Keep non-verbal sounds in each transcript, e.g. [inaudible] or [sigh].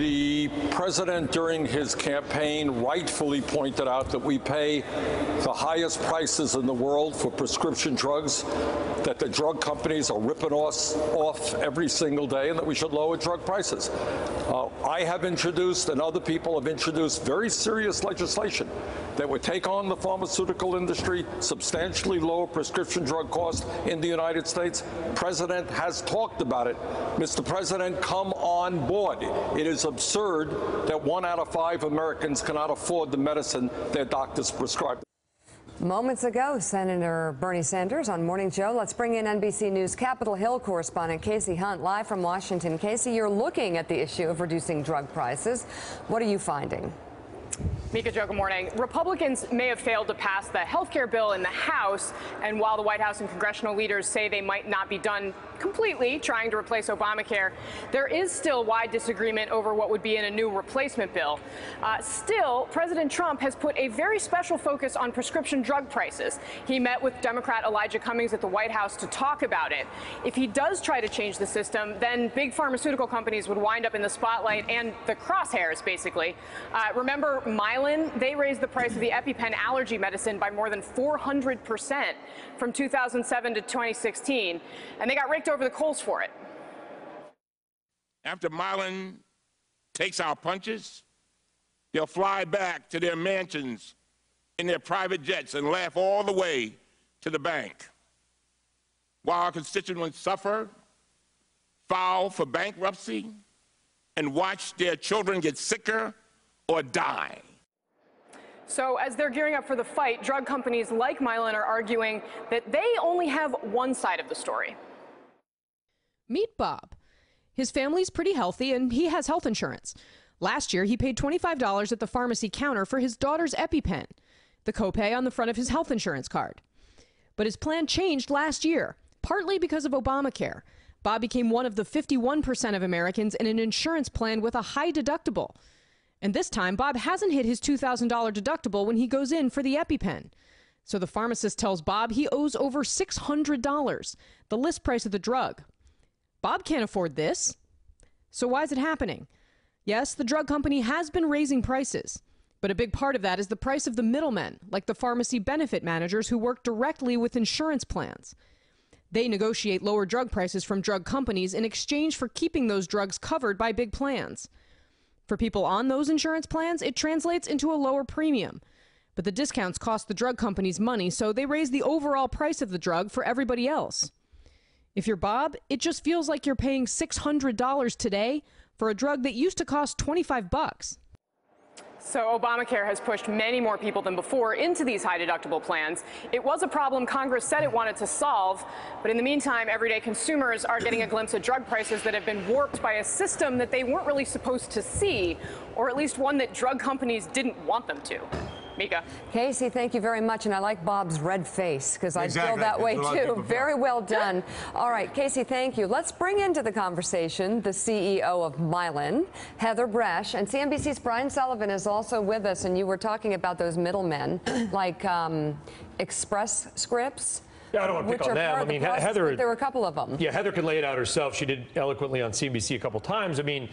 The president, during his campaign, rightfully pointed out that we pay the highest prices in the world for prescription drugs, that the drug companies are ripping us off every single day, and that we should lower drug prices. Uh, I have introduced, and other people have introduced, very serious legislation that would take on the pharmaceutical industry, substantially lower prescription drug costs in the United States. President has talked about it. Mr. President, come on board. It is absurd that one out of five Americans cannot afford the medicine their doctors prescribe. Moments ago, Senator Bernie Sanders on Morning Joe. Let's bring in NBC News Capitol Hill correspondent Kasie Hunt live from Washington. Kasie, you're looking at the issue of reducing drug prices. What are you finding? Mika Joe, good morning. Republicans may have failed to pass the health care bill in the House, and while the White House and congressional leaders say they might not be done completely trying to replace Obamacare, there is still wide disagreement over what would be in a new replacement bill. Uh, still, President Trump has put a very special focus on prescription drug prices. He met with Democrat Elijah Cummings at the White House to talk about it. If he does try to change the system, then big pharmaceutical companies would wind up in the spotlight and the crosshairs, basically. Uh, remember Mylan? They raised the price of the EpiPen allergy medicine by more than 400 percent from 2007 to 2016, and they got raked over the coals for it. After Mylan takes our punches, they'll fly back to their mansions in their private jets and laugh all the way to the bank. While our constituents suffer, file for bankruptcy, and watch their children get sicker or die. So as they're gearing up for the fight, drug companies like Mylan are arguing that they only have one side of the story. Meet Bob. His family's pretty healthy and he has health insurance. Last year, he paid $25 at the pharmacy counter for his daughter's EpiPen, the copay on the front of his health insurance card. But his plan changed last year, partly because of Obamacare. Bob became one of the 51% of Americans in an insurance plan with a high deductible. And this time, Bob hasn't hit his $2,000 deductible when he goes in for the EpiPen. So the pharmacist tells Bob he owes over $600, the list price of the drug. Bob can't afford this. So why is it happening? Yes, the drug company has been raising prices, but a big part of that is the price of the middlemen, like the pharmacy benefit managers who work directly with insurance plans. They negotiate lower drug prices from drug companies in exchange for keeping those drugs covered by big plans. For people on those insurance plans, it translates into a lower premium. But the discounts cost the drug companies money, so they raise the overall price of the drug for everybody else. If you're Bob, it just feels like you're paying $600 today for a drug that used to cost 25 bucks. So Obamacare has pushed many more people than before into these high deductible plans. It was a problem Congress said it wanted to solve, but in the meantime, everyday consumers are getting a glimpse of drug prices that have been warped by a system that they weren't really supposed to see, or at least one that drug companies didn't want them to. Mika. Kasie, thank you very much. And I like Bob's red face because I exactly. feel that way too. Very well done. All right, Kasie, thank you. Let's bring into the conversation the CEO of Mylan, Heather Bresch. And CNBC's Brian Sullivan is also with us. And you were talking about those middlemen like um, Express Scripts. Yeah, I don't want to pick on them. I mean, process, Heather. There were a couple of them. Yeah, Heather could lay it out herself. She did eloquently on CNBC a couple times. I mean,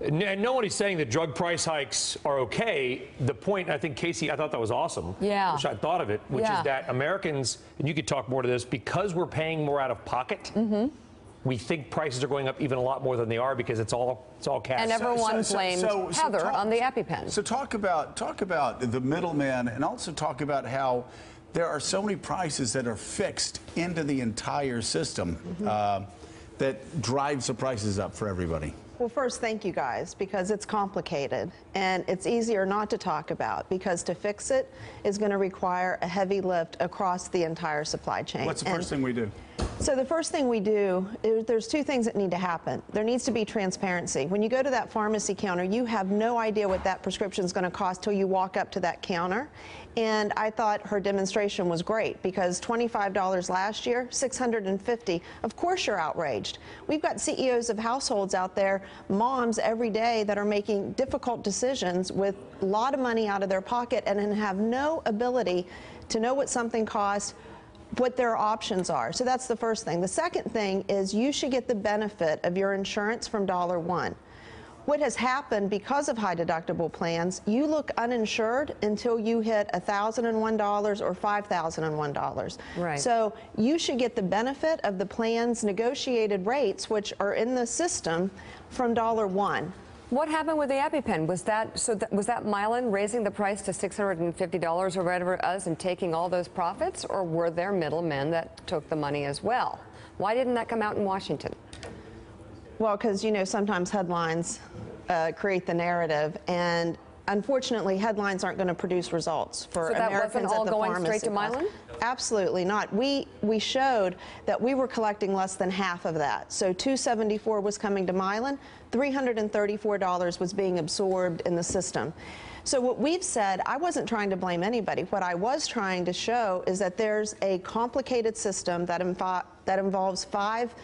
and nobody's saying that drug price hikes are okay. The point, I think, Kasie, I thought that was awesome. Yeah. Which I thought of it, which yeah. is that Americans, and you could talk more to this, because we're paying more out of pocket. Mm-hmm. We think prices are going up even a lot more than they are because it's all it's all cash. And everyone so, blames so, so, Heather talk, on the EpiPen. So talk about talk about the middleman, and also talk about how there are so many prices that are fixed into the entire system mm-hmm. uh, that drives the prices up for everybody. Well, first, thank you guys because it's complicated and it's easier not to talk about because to fix it is going to require a heavy lift across the entire supply chain. What's the first thing we do? So the first thing we do is there's two things that need to happen. There needs to be transparency. When you go to that pharmacy counter, you have no idea what that prescription is going to cost till you walk up to that counter. And I thought her demonstration was great because $25 last year, 650. Of course you're outraged. We've got CEOs of households out there, moms every day that are making difficult decisions with a lot of money out of their pocket and have no ability to know what something costs what their options are. So that's the first thing. The second thing is you should get the benefit of your insurance from dollar one. what has happened because of high deductible plans, you look uninsured until you hit $1,001 or $5,001. Right. So you should get the benefit of the plan's negotiated rates, which are in the system, from dollar one. What happened with the EpiPen? Was that so? Was that Mylan raising the price to six hundred and fifty dollars or whatever it was and taking all those profits, or were there middlemen that took the money as well? Why didn't that come out in Washington? Well, because you know sometimes headlines uh, create the narrative, and unfortunately, headlines aren't going to produce results for So that wasn't Americans all at the going straight to. Mylan? Absolutely not. We we showed that we were collecting less than half of that. So 274 was coming to Mylan, 334 dollars was being absorbed in the system. So what we've said, I wasn't trying to blame anybody. What I was trying to show is that there's a complicated system that invo- that involves five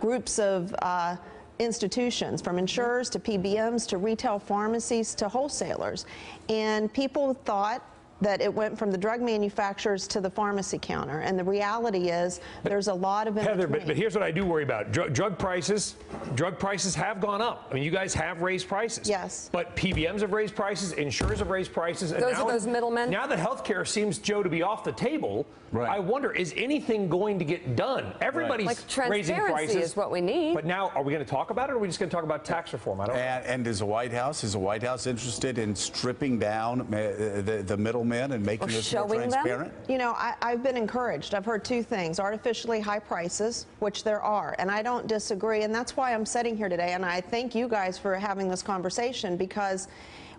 groups of uh, institutions, from insurers to PBMs to retail pharmacies to wholesalers. And people thought that it went from the drug manufacturers to the pharmacy counter. And the reality is there's a lot of Heather, but, but here's what I do worry about. Drug, drug prices, drug prices have gone up. I mean, you guys have raised prices. Yes. But PBMs have raised prices, insurers have raised prices. and Those are now- those middlemen? Now that healthcare seems, Joe, to be off the table, Right. I wonder, is anything going to get done? Everybody's Like raising transparency prices. is what we need. But now, are we going to talk about it, or are we just going to talk about tax reform? I don't know. And, and is the White House is the White House interested in stripping down uh, the, the middlemen and making Or this more showing them? You know, I, I've been encouraged. I've heard two things artificially high prices, which there are, and I don't disagree. And that's why I'm sitting here today. And I thank you guys for having this conversation because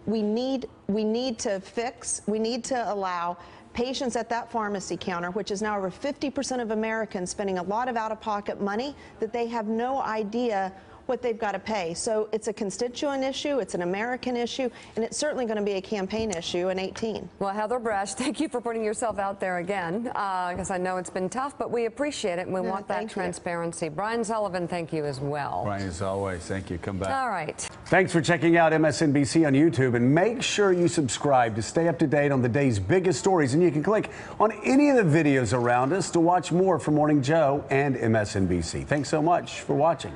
we need, we need to fix, we need to allow patients at that pharmacy counter, which is now over 50% of Americans spending a lot of out of pocket money that they have no idea what they've got to pay. So it's a constituent issue, it's an American issue, and it's certainly going to be a campaign issue in 18. Well, Heather Bresch, [laughs] thank you for putting yourself out there again, uh, because I know it's been tough, but we appreciate it and we Yeah, want that thank you. transparency. Brian Sullivan, thank you as well. Brian, as always, thank you. Come back. All right. Thanks for checking out MSNBC on YouTube and make sure you subscribe to stay up to date on the day's biggest stories. And you can click on any of the videos around us to watch more from Morning Joe and MSNBC. Thanks so much for watching.